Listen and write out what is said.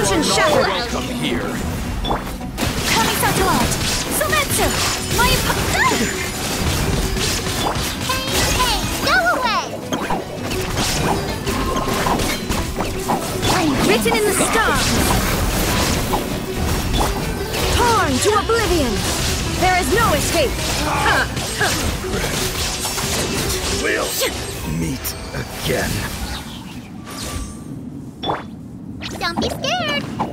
Dimension shattered! Welcome here. Kamisato art! Soumetsu! My ah! Hey, hey, go away! Written in the stars! Torn to oblivion! There is no escape! We'll meet again. Don't be scared!